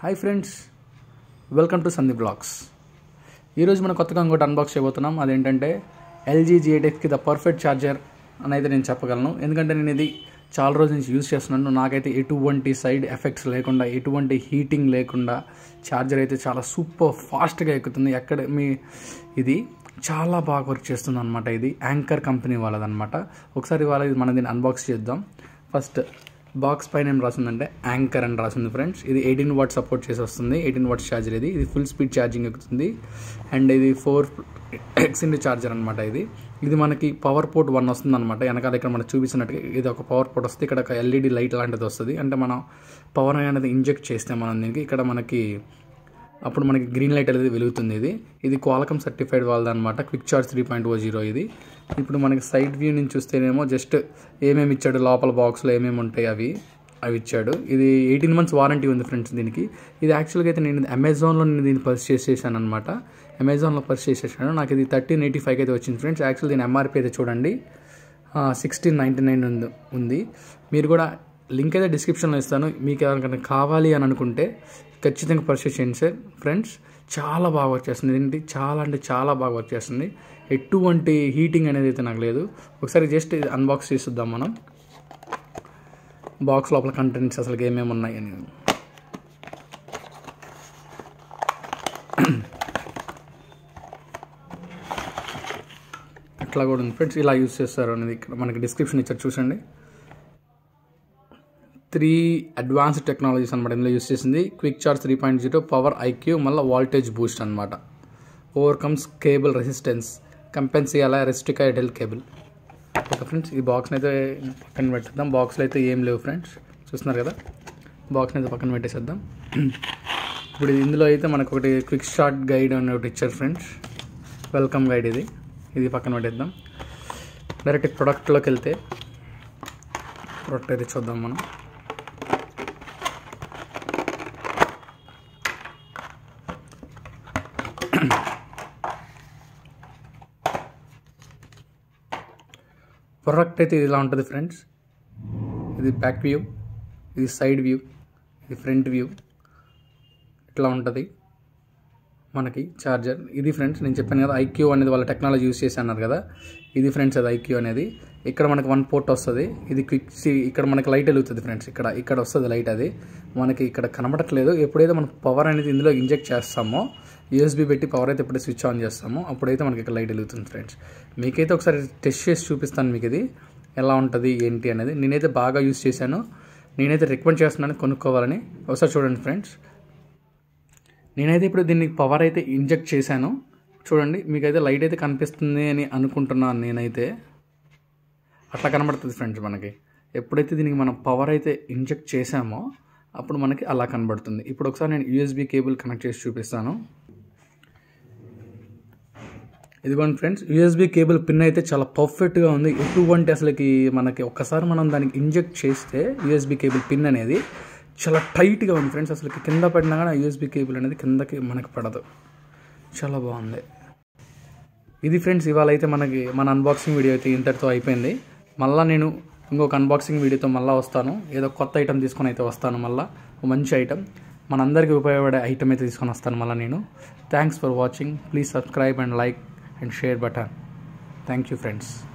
Hi friends welcome to Sandeep blogs ఈరోజు మనం కొత్తగా ఇంకోటి అన్బాక్స్ చేయబోతున్నాం. అదేంటంటే ఎల్జీ జిఏటెక్స్కి ద పర్ఫెక్ట్ ఛార్జర్ అని అయితే నేను చెప్పగలను. ఎందుకంటే నేను ఇది చాలా రోజుల నుంచి యూజ్ చేస్తున్నాను. నాకైతే ఎటువంటి సైడ్ ఎఫెక్ట్స్ లేకుండా ఎటువంటి హీటింగ్ లేకుండా ఛార్జర్ అయితే చాలా సూపర్ ఫాస్ట్గా ఎక్కుతుంది. ఎక్కడ మీ ఇది చాలా బాగా వర్క్ చేస్తుంది అనమాట ఇది యాంకర్ కంపెనీ వాళ్ళదనమాట ఒకసారి వాళ్ళ ఇది మనం దీన్ని అన్బాక్స్ చేద్దాం. ఫస్ట్ బాక్స్ పైన ఏం రాసిందంటే యాంకర్ అని రాసింది ఫ్రెండ్స్ ఇది ఎయిటీన్ వాట్ సపోర్ట్ చేసి వస్తుంది. ఎయిటీన్ వాట్స్ ఛార్జర్ ఇది. ఇది ఫుల్ స్పీడ్ ఛార్జింగ్ ఎక్కుతుంది. అండ్ ఇది ఫోర్ ఎక్స్ఎండ్ ఛార్జర్ అనమాట ఇది. ఇది మనకి పవర్ పోర్ట్ వన్ వస్తుంది అనమాట వెనకాల ఇక్కడ మనకు చూపించినట్టుగా ఇది ఒక పవర్ పోర్ట్ వస్తుంది ఇక్కడ ఒక ఎల్ఈడి లైట్ లాంటిది వస్తుంది. అంటే మనం పవర్ అనేది ఇంజెక్ట్ చేస్తే మనం దీనికి ఇక్కడ మనకి అప్పుడు మనకి గ్రీన్ లైట్ అనేది వెలుగుతుంది ఇది. ఇది క్వాలకమ్ సర్టిఫైడ్ వాళ్ళది అనమాట quick charge three point o zero ఇది. ఇప్పుడు మనకి సైడ్ వ్యూ నుంచి చూస్తేనేమో జస్ట్ ఏమేమి ఇచ్చాడు లోపల బాక్స్లో ఏమేమి ఉంటాయి అవి అవి ఇచ్చాడు. ఇది ఎయిటీన్ మంత్స్ వారంటీ ఉంది ఫ్రెండ్స్ దీనికి. ఇది యాక్చువల్గా అయితే నేను అమెజాన్లో నేను దీన్ని పర్చేస్ చేశాను అనమాట అమెజాన్లో పర్చేస్ చేశాను. నాకు ఇది థర్టీన్ ఎయిటీ ఫైవ్కి అయితే వచ్చింది ఫ్రెండ్స్ యాక్చువల్ దీని ఎంఆర్పీ అయితే చూడండి. సిక్స్టీన్ నైంటీ నైన్ ఉంది. ఉంది. మీరు కూడా లింక్ అయితే డిస్క్రిప్షన్లో ఇస్తాను. మీకు ఎవరికైనా కావాలి అని అనుకుంటే ఖచ్చితంగా పర్చేస్ చేయండి సార్. ఫ్రెండ్స్ చాలా బాగా వర్క్ చేస్తుంది. ఏంటి చాలా అంటే చాలా బాగా వర్క్ చేస్తుంది. ఎటువంటి హీటింగ్ అనేది అయితే నాకు లేదు. ఒకసారి జస్ట్ అన్బాక్స్ చేసిద్దాం మనం. బాక్స్ లోపల కంటెంట్స్ అసలు ఏమేమి ఉన్నాయి అని అట్లా కూడా ఉంది. ఫ్రెండ్స్ ఇలా యూస్ చేస్తారు అనేది ఇక్కడ మనకి డిస్క్రిప్షన్ ఇచ్చారు. చూసండి. త్రీ అడ్వాన్స్డ్ టెక్నాలజీస్ అనమాట ఇందులో యూస్ చేసింది. Quick charge three point zero power IQ మళ్ళీ వాల్టేజ్ బూస్ట్ అనమాట ఓవర్కమ్స్ కేబుల్ రెసిస్టెన్స్ కంపెన్సియాలా రెస్టికా ఎడెల్ కేబుల్. ఓకే ఫ్రెండ్స్ ఈ బాక్స్ని అయితే పక్కన పెట్టేద్దాం. బాక్స్లో అయితే ఏం లేవు ఫ్రెండ్స్. చూస్తున్నారు కదా? బాక్స్ని అయితే పక్కన పెట్టేసేద్దాం. ఇప్పుడు ఇందులో అయితే మనకు ఒకటి క్విక్ షార్ట్ గైడ్ అని ఒకటి ఇచ్చారు ఫ్రెండ్స్. వెల్కమ్ గైడ్ ఇది. ఇది పక్కన పెట్టేద్దాం. డైరెక్ట్ ప్రొడక్ట్లోకి వెళ్తే ప్రొడక్ట్ అయితే చూద్దాం మనం. ప్రొడక్ట్ అయితే ఇలా ఉంటుంది ఫ్రెండ్స్ ఇది బ్యాక్ వ్యూ ఇది సైడ్ వ్యూ ఇది ఫ్రంట్ వ్యూ ఇట్లా ఉంటుంది మనకి ఛార్జర్ ఇది ఫ్రెండ్స్ నేను చెప్పాను కదా ఐక్యూ అనేది వాళ్ళ టెక్నాలజీ యూస్ చేసి అన్నారు కదా. ఇది ఫ్రెండ్స్ అది ఐక్యూ అనేది. ఇక్కడ మనకి వన్ పోర్ట్ వస్తుంది. ఇది క్విక్ ఇక్కడ మనకి లైట్ వెలుగుతుంది ఫ్రెండ్స్ ఇక్కడ ఇక్కడ వస్తుంది లైట్ అది. మనకి ఇక్కడ కనబడట్లేదు. ఎప్పుడైతే మనం పవర్ అనేది ఇందులో ఇంజెక్ట్ చేస్తామో యూఎస్బీ పెట్టి పవర్ అయితే ఎప్పుడైతే స్విచ్ ఆన్ చేస్తామో. అప్పుడైతే మనకి ఇక్కడ లైట్ వెలుగుతుంది ఫ్రెండ్స్ మీకైతే ఒకసారి టెస్ట్ చేసి చూపిస్తాను మీకు ఇది. ఎలా ఉంటుంది ఏంటి అనేది. నేనైతే బాగా యూస్ చేశాను. నేనైతే రికమెండ్ చేస్తున్నాను కొనుక్కోవాలని. ఒకసారి చూడండి ఫ్రెండ్స్ నేనైతే ఇప్పుడు దీనికి పవర్ అయితే ఇంజెక్ట్ చేశాను. చూడండి మీకైతే లైట్ అయితే కనిపిస్తుంది అని అనుకుంటున్నాను నేనైతే. అట్లా కనబడుతుంది ఫ్రెండ్స్ మనకి. ఎప్పుడైతే దీనికి మనం పవర్ అయితే ఇంజెక్ట్ చేసామో అప్పుడు మనకి అలా కనబడుతుంది. ఇప్పుడు ఒకసారి నేను యూఎస్బీ కేబుల్ కనెక్ట్ చేసి చూపిస్తాను. ఇదిగోండి ఫ్రెండ్స్ యూఎస్బీ కేబుల్ పిన్ అయితే చాలా పర్ఫెక్ట్గా ఉంది. ఎటువంటి అసలుకి మనకి ఒక్కసారి మనం దానికి ఇంజెక్ట్ చేస్తే యూఎస్బీ కేబుల్ పిన్ అనేది చాలా టైట్గా ఉంది ఫ్రెండ్స్. అసలు కింద పడినా కానీ యూఎస్బీ కేబుల్ అనేది కిందకి మనకి పడదు. చాలా బాగుంది. ఇది ఫ్రెండ్స్ ఇవాళ అయితే మనకి మన అన్బాక్సింగ్ వీడియో అయితే ఇంతటితో అయిపోయింది. మళ్ళీ నేను ఇంకొక అన్బాక్సింగ్ వీడియోతో మళ్ళీ వస్తాను. ఏదో కొత్త ఐటమ్ తీసుకొని అయితే వస్తాను మళ్ళీ. మంచి ఐటమ్ మనందరికీ ఉపయోగపడే ఐటమ్ అయితే తీసుకొని వస్తాను మళ్ళీ నేను. Thanks for watching please subscribe and like and share button. Thank you friends.